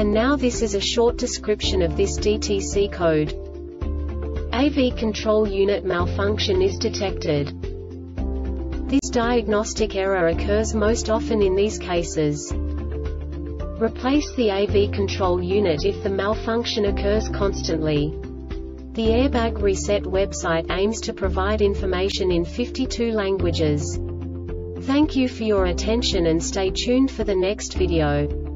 And now this is a short description of this DTC code. AV control unit malfunction is detected. This diagnostic error occurs most often in these cases. Replace the AV control unit if the malfunction occurs constantly. The Airbag Reset website aims to provide information in 52 languages. Thank you for your attention and stay tuned for the next video.